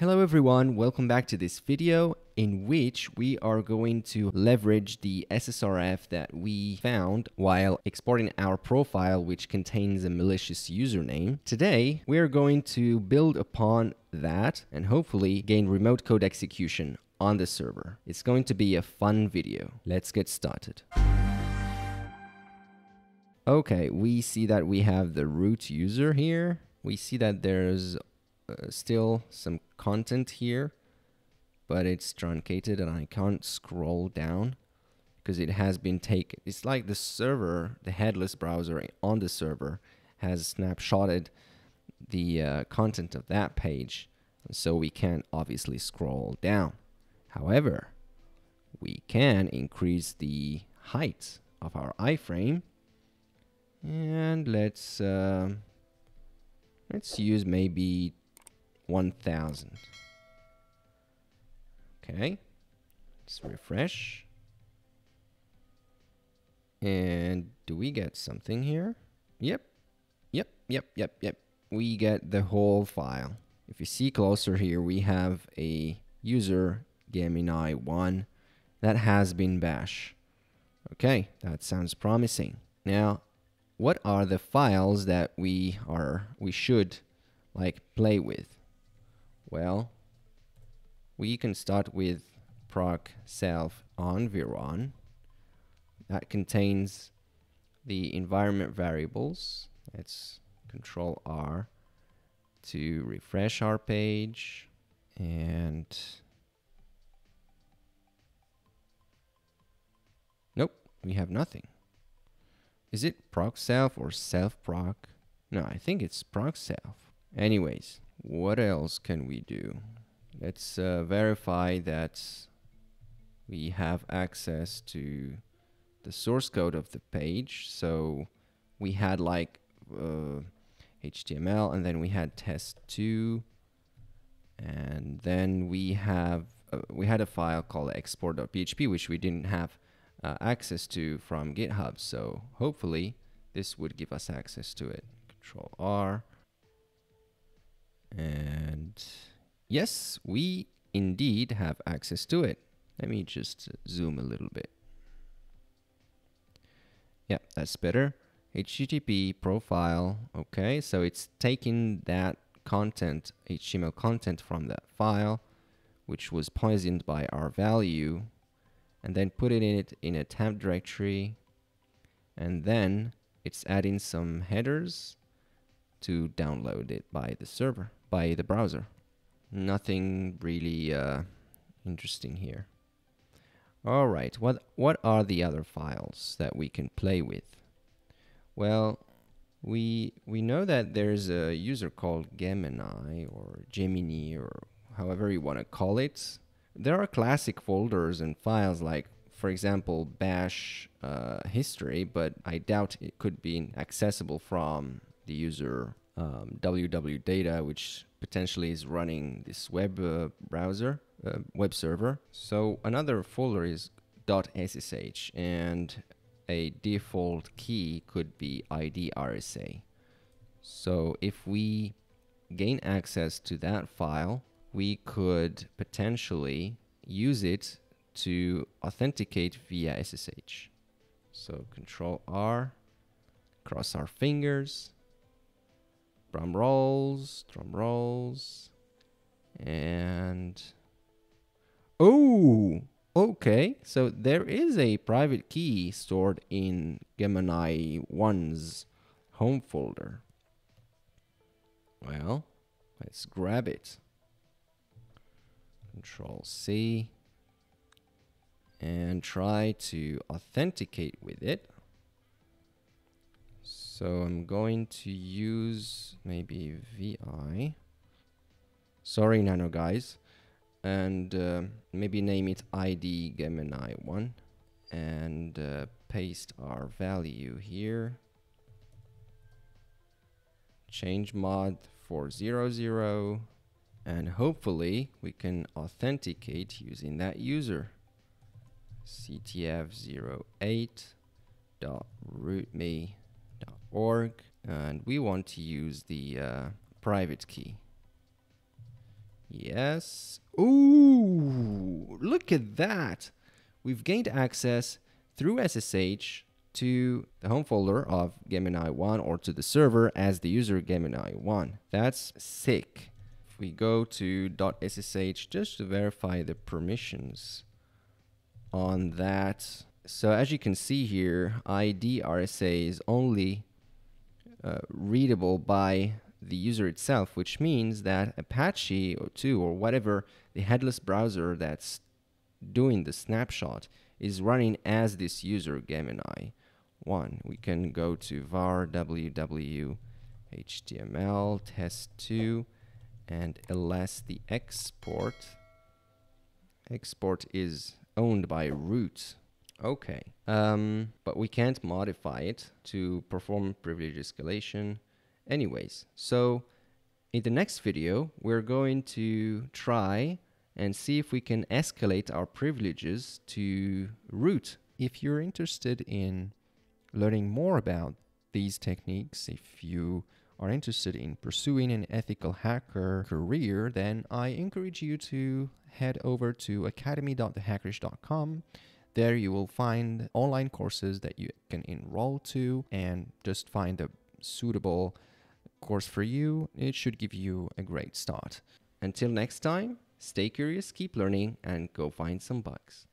Hello everyone, welcome back to this video in which we are going to leverage the SSRF that we found while exporting our profile which contains a malicious username. Today we are going to build upon that and hopefully gain remote code execution on the server. It's going to be a fun video. Let's get started. Okay, we see that we have the root user here. We see that there's uh, still some content here, but it's truncated and I can't scroll down because it has been taken. It's like the server, the headless browser on the server has snapshotted the uh, content of that page. So we can't obviously scroll down. However, we can increase the height of our iframe and let's uh, let's use maybe 1000. Okay, let's refresh. And do we get something here? Yep, yep, yep, yep, yep. We get the whole file. If you see closer here, we have a user Gemini 1 that has been bash. Okay, that sounds promising. Now, what are the files that we are we should like play with? Well, we can start with proc self environ that contains the environment variables. Let's control R to refresh our page and nope, we have nothing. Is it proc self or self proc? No, I think it's proc self. Anyways, what else can we do? Let's uh, verify that we have access to the source code of the page. So we had like uh, HTML and then we had test2 and then we have uh, we had a file called export.php which we didn't have uh, access to from GitHub. So hopefully this would give us access to it. Control R yes, we indeed have access to it. Let me just zoom a little bit. Yeah, that's better. HTTP profile. Okay, so it's taking that content, HTML content from that file, which was poisoned by our value, and then put it in it in a temp directory, and then it's adding some headers to download it by the server by the browser. Nothing really uh, interesting here. All right, what what are the other files that we can play with? Well, we we know that there's a user called Gemini or Gemini or however you want to call it. There are classic folders and files like, for example, Bash uh, history, but I doubt it could be accessible from the user um, www data, which potentially is running this web uh, browser, uh, web server. So another folder is .ssh and a default key could be ID RSA. So if we gain access to that file, we could potentially use it to authenticate via SSH. So control R, cross our fingers, drum rolls, drum rolls, and oh, okay. So there is a private key stored in Gemini 1's home folder. Well, let's grab it. Control C and try to authenticate with it. So I'm going to use maybe VI. Sorry, Nano guys. And uh, maybe name it ID Gemini 1 and uh, paste our value here. Change mod for 00 and hopefully we can authenticate using that user. ctf08.rootme org and we want to use the uh, private key Yes. Ooh, look at that. We've gained access through SSH to the home folder of Gemini 1 or to the server as the user Gemini 1. That's sick. If we go to .ssh just to verify the permissions on that. So as you can see here, ID RSA is only uh, readable by the user itself, which means that Apache or 2 or whatever the headless browser that's doing the snapshot is running as this user Gemini 1. We can go to var www html test2 and ls the export. Export is owned by root. Okay, um, but we can't modify it to perform privilege escalation anyways. So in the next video, we're going to try and see if we can escalate our privileges to root. If you're interested in learning more about these techniques, if you are interested in pursuing an ethical hacker career, then I encourage you to head over to academy.thehackish.com. There you will find online courses that you can enroll to and just find a suitable course for you. It should give you a great start. Until next time, stay curious, keep learning, and go find some bugs.